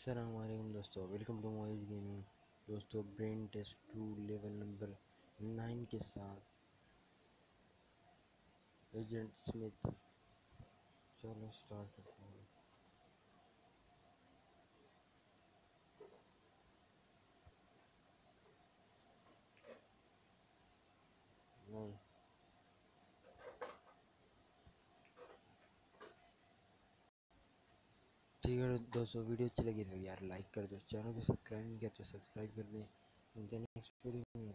असलम दोस्तों welcome to Moiz gaming दोस्तों brain test two level number nine के साथ एजेंट स्मिथ चलो स्टार्ट करते हैं। नहीं। ठीक है दोस्तों, वीडियो अच्छी लगी तो यार लाइक कर दो, चैनल को सब्सक्राइब नहीं किया तो सब्सक्राइब कर दें। नेक्स्ट वीडियो में